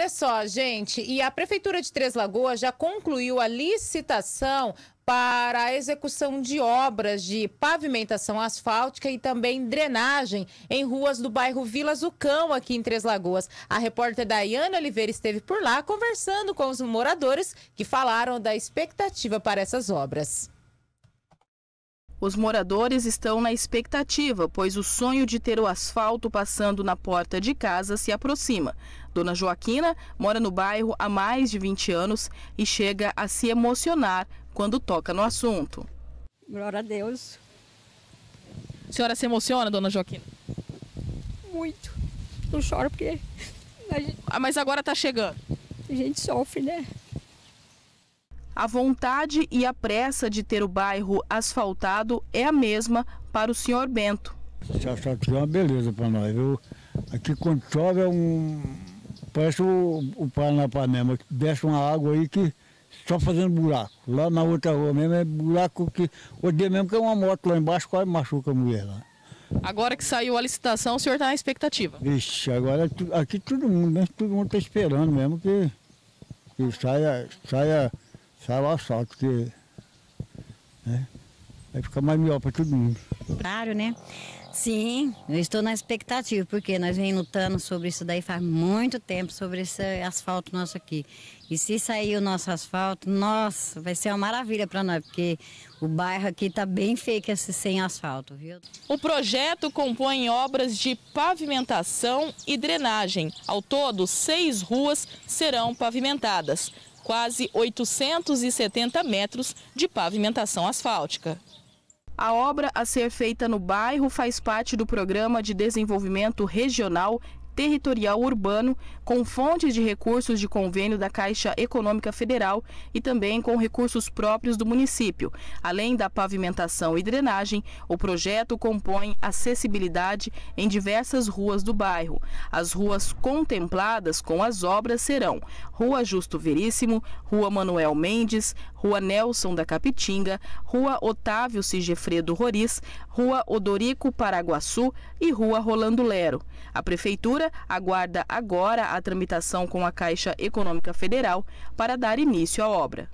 Olha só, gente, e a Prefeitura de Três Lagoas já concluiu a licitação para a execução de obras de pavimentação asfáltica e também drenagem em ruas do bairro Vila Zucão, aqui em Três Lagoas. A repórter Daiane Oliveira esteve por lá conversando com os moradores que falaram da expectativa para essas obras. Os moradores estão na expectativa, pois o sonho de ter o asfalto passando na porta de casa se aproxima. Dona Joaquina mora no bairro há mais de 20 anos e chega a se emocionar quando toca no assunto. Glória a Deus. A senhora se emociona, dona Joaquina? Muito. Não choro porque. Gente... Ah, mas agora está chegando. A gente sofre, né? A vontade e a pressa de ter o bairro asfaltado é a mesma para o senhor Bento. Esse asfalto é uma beleza para nós, viu? Aqui quando chove é um. Parece o, o Paranapanema, que desce uma água aí que só fazendo buraco. Lá na outra rua mesmo é buraco que. O dia mesmo que é uma moto lá embaixo quase machuca a mulher lá. Agora que saiu a licitação, o senhor está na expectativa? Vixe, agora aqui todo mundo, né? Todo mundo está esperando mesmo que, que saia, saia sai o asfalto, porque né, vai ficar mais melhor para todo mundo. Claro, né? Sim, eu estou na expectativa, porque nós vem lutando sobre isso daí faz muito tempo, sobre esse asfalto nosso aqui. E se sair o nosso asfalto, nossa, vai ser uma maravilha para nós, porque o bairro aqui está bem feio sem asfalto, viu? O projeto compõe obras de pavimentação e drenagem. Ao todo, seis ruas serão pavimentadas quase 870 metros de pavimentação asfáltica. A obra a ser feita no bairro faz parte do Programa de Desenvolvimento Regional territorial urbano com fontes de recursos de convênio da Caixa Econômica Federal e também com recursos próprios do município. Além da pavimentação e drenagem, o projeto compõe acessibilidade em diversas ruas do bairro. As ruas contempladas com as obras serão Rua Justo Veríssimo, Rua Manuel Mendes, Rua Nelson da Capitinga, Rua Otávio Sigefredo Roriz, Rua Odorico Paraguaçu e Rua Rolando Lero. A Prefeitura aguarda agora a tramitação com a Caixa Econômica Federal para dar início à obra.